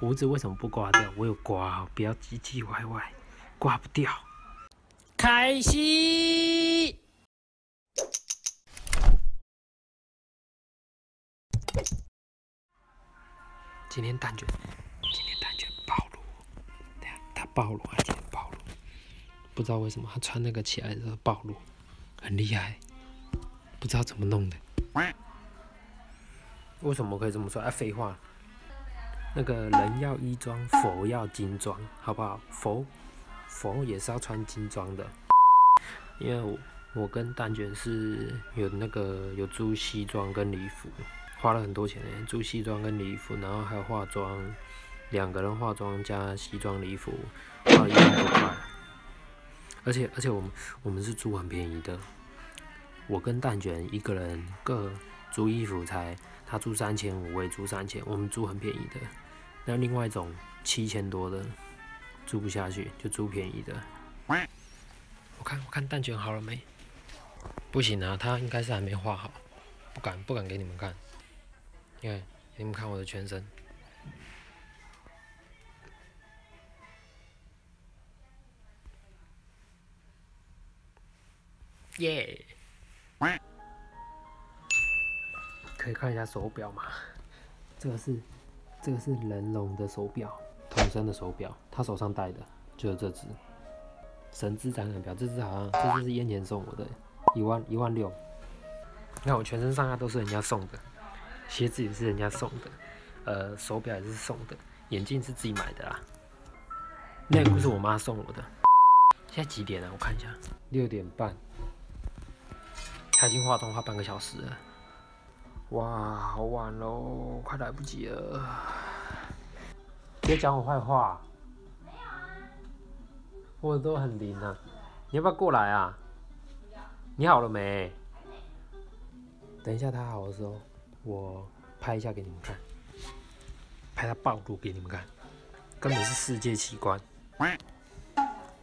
胡子为什么不刮掉？我有刮，不要唧唧歪歪，刮不掉。开心。今天蛋卷，今天蛋卷暴露，对呀，他暴露还今天暴露，不知道为什么他穿那个起来的时候暴露，很厉害，不知道怎么弄的。为什么可以这么说？啊，废话，那个人要衣装，佛要金装，好不好？佛佛也是要穿金装的，因为我我跟蛋卷是有那个有租西装跟礼服，花了很多钱呢，租西装跟礼服，然后还有化妆，两个人化妆加西装礼服，花了一万多块，而且而且我们我们是租很便宜的，我跟蛋卷一个人各租衣服才。他租三千五，我也租三千，我们租很便宜的。那另外一种七千多的租不下去，就租便宜的。我看我看蛋卷好了没？不行啊，他应该是还没画好，不敢不敢给你们看。你看，你们看我的全身。耶！可以看一下手表吗？这个是这个是人龙的手表，同生的手表，他手上戴的就是这只神之展览表。这只好像这只是烟前送我的，一万一万六。你看我全身上下都是人家送的，鞋子也是人家送的，呃，手表也是送的，眼镜是自己买的啦。内裤是我妈送我的。现在几点了？我看一下，六点半。他已经化妆化半个小时了。哇，好晚喽，快来不及了！别讲我坏话。没有啊。我都很灵啊，你要不要过来啊？你好了没？等一下他好的时候，我拍一下给你们看，拍他暴露给你们看，根本是世界奇观。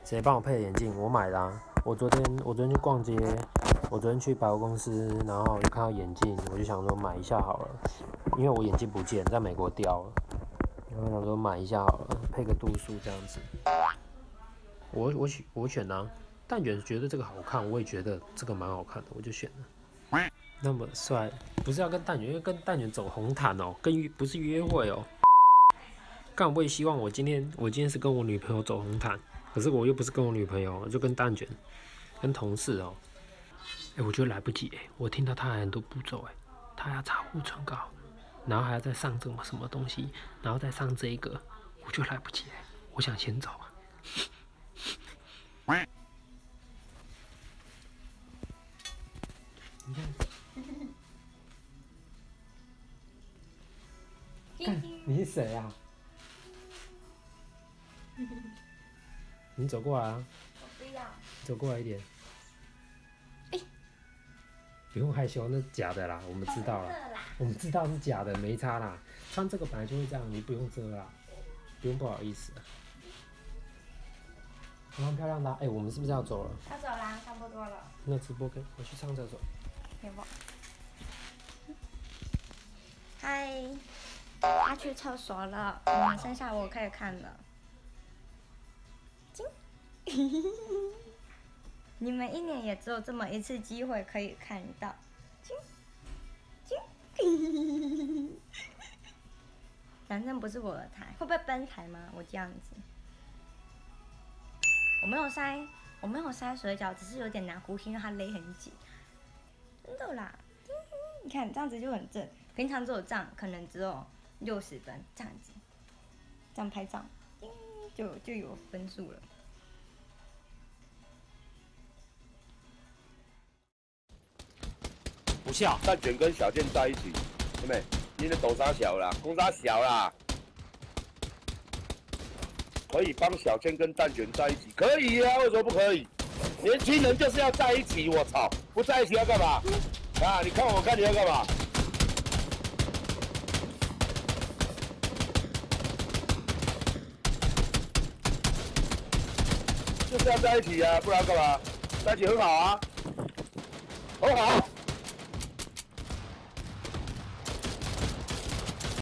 谁帮我配的眼镜？我买的啊。我昨天我昨天去逛街。我昨天去百货公司，然后就看到眼镜，我就想说买一下好了，因为我眼镜不见，在美国掉了，然后想说买一下好了，配个度数这样子。我我选我选呢，蛋卷觉得这个好看，我也觉得这个蛮好看的，我就选了。那么帅，不是要跟蛋卷，因为跟蛋卷走红毯哦，跟不是约会哦。干我也希望我今天我今天是跟我女朋友走红毯，可是我又不是跟我女朋友，我就跟蛋卷，跟同事哦。哎，我觉得来不及哎，我听到他很多步骤哎，他要擦护唇膏，然后还要再上这么什么东西，然后再上这一个，我就来不及哎，我想先走啊。你看，你是谁啊？你走过来啊！我不要。走过来一点。不用害羞，那是假的啦，我们知道了，我们知道是假的，没差啦。穿这个本来就会这样，你不用遮啦，不用不好意思。蛮漂亮的，哎，我们是不是要走了？要走啦，差不多了。那直播我去上厕所。给我。嗨，他去厕所了，剩下我可以看了。你们一年也只有这么一次机会可以看到，反正 不是我的台，会不会崩台吗？我这样子，我没有塞，我没有塞水饺，只是有点难呼吸，因为它勒很紧。真的啦，你看这样子就很正，平常只有这样，可能只有六十分，这样子，这样拍照，就就有分数了。笑。蛋卷跟小健在一起，妹妹，你的抖啥小啦？公啥小啦？可以帮小健跟蛋卷在一起，可以呀，为什么不可以？年轻人就是要在一起，我操！不在一起要干嘛？啊，你看我看你要干嘛？就是要在一起啊，不然干嘛？在一起很好啊，很好。